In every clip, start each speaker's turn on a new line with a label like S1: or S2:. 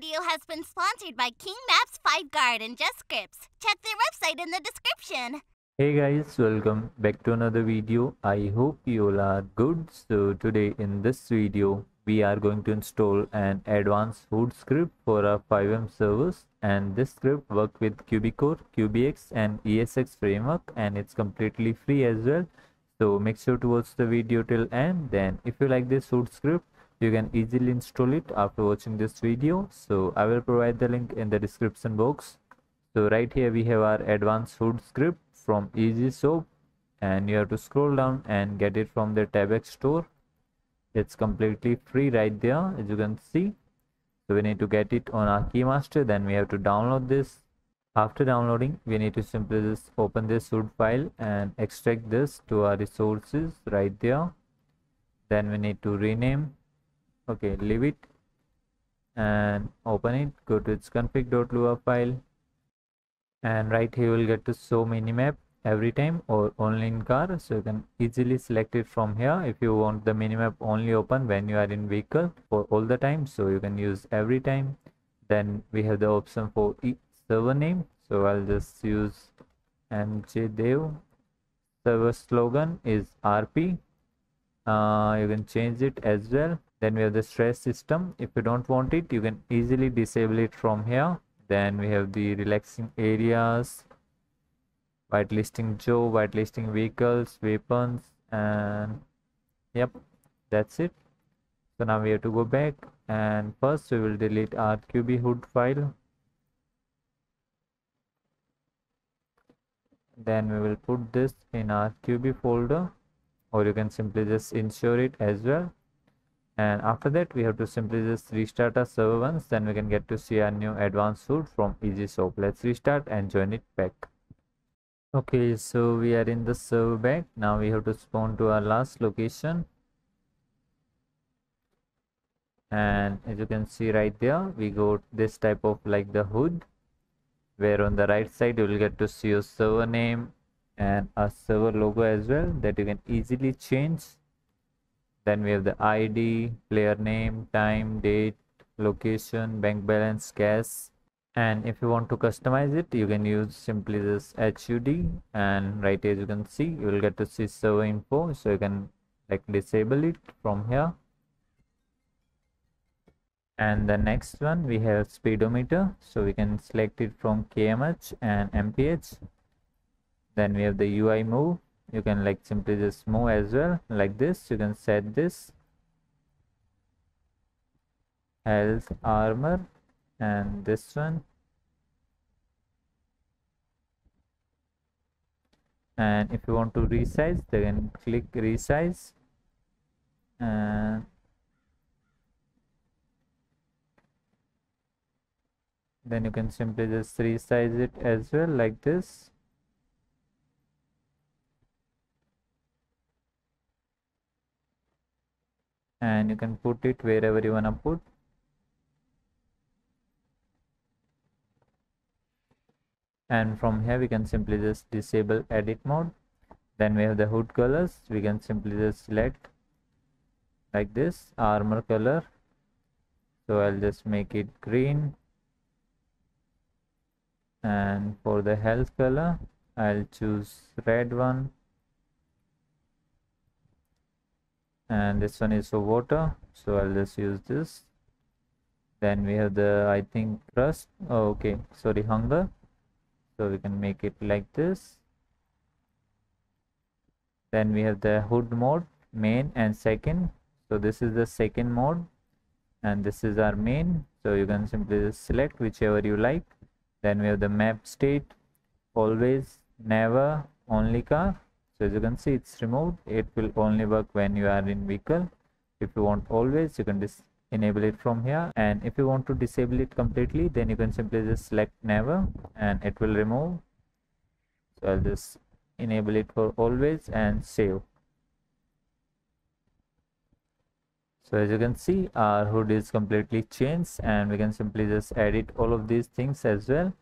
S1: video has been sponsored by King Maps FiveGuard and JustScripts. Check their website in the description.
S2: Hey guys, welcome back to another video. I hope you all are good. So today in this video, we are going to install an advanced HUD script for our FiveM servers and this script works with QBCore, QBX and ESX framework and it's completely free as well. So make sure to watch the video till end. Then if you like this HUD script, you can easily install it after watching this video. So i will provide the link in the description box. So right here we have our advanced HUD script from easy soap. And you have to scroll down and get it from the Tebex store. It's completely free right there as you can see. So we need to get it on our keymaster. Then we have to download this. After downloading we need to simply just open this HUD file and extract this to our resources right there. Then we need to rename okay leave it and open it. Go to its config.lua file. And right here you will get to show minimap every time or only in car. So you can easily select it from here. If you want the minimap only open when you are in vehicle for all the time so you can use every time. Then we have the option for each server name. So i'll just use mjdev server slogan is rp uh, you can change it as well then we have the stress system. If you don't want it you can easily disable it from here. Then we have the relaxing areas whitelisting joe whitelisting vehicles weapons and yep that's it. So now we have to go back and first we will delete our qb HUD file. Then we will put this in our qb folder or you can simply just ensure it as well and after that we have to simply just restart our server once then we can get to see our new advanced suit from easy soap. Let's restart and join it back. Okay so we are in the server back. Now we have to spawn to our last location. And as you can see right there we got this type of like the HUD where on the right side you will get to see your server name and a server logo as well that you can easily change then we have the id player name time date location bank balance cash. And if you want to customize it you can use simply this hud and right as you can see you will get to see server info. So you can like disable it from here. And the next one we have speedometer. So we can select it from kmh and mph then we have the ui move you can like simply just move as well like this. You can set this health armor and this one. And if you want to resize then click resize. And then you can simply just resize it as well like this and you can put it wherever you wanna put. And from here we can simply just disable edit mode. Then we have the HUD colors. We can simply just select like this armor color. So I'll just make it green. And for the health color I'll choose red one and this one is for water. So i'll just use this. Then we have the i think rust. Oh, okay. Sorry hunger. So we can make it like this. Then we have the HUD mode main and second. So this is the second mode and this is our main. So you can simply select whichever you like. Then we have the map state. Always never only car so as you can see it's removed. It will only work when you are in vehicle. If you want always you can just enable it from here. And if you want to disable it completely then you can simply just select never and it will remove. So i'll just enable it for always and save. So as you can see our HUD is completely changed and we can simply just edit all of these things as well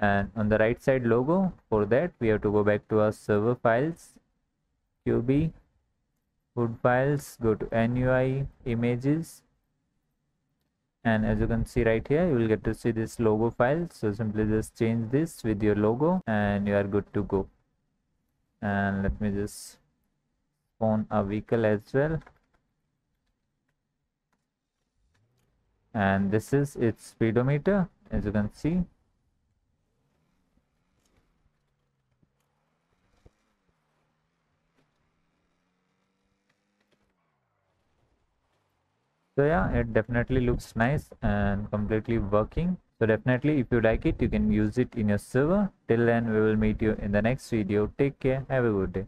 S2: and on the right side logo for that we have to go back to our server files qb HUD files go to nui images. And as you can see right here you will get to see this logo file. So simply just change this with your logo and you are good to go. And let me just spawn a vehicle as well. And this is its speedometer as you can see so yeah it definitely looks nice and completely working. So definitely if you like it you can use it in your server. Till then we will meet you in the next video. Take care. Have a good day